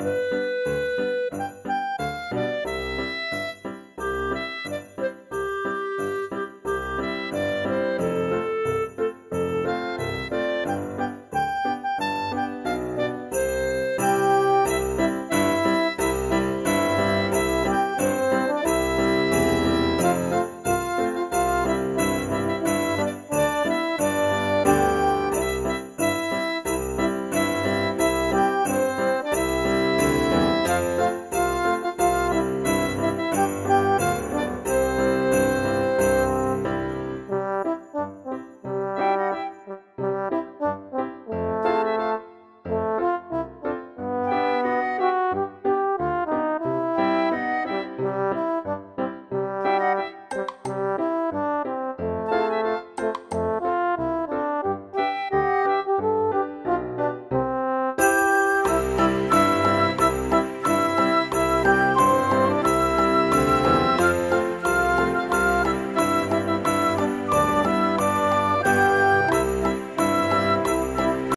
Música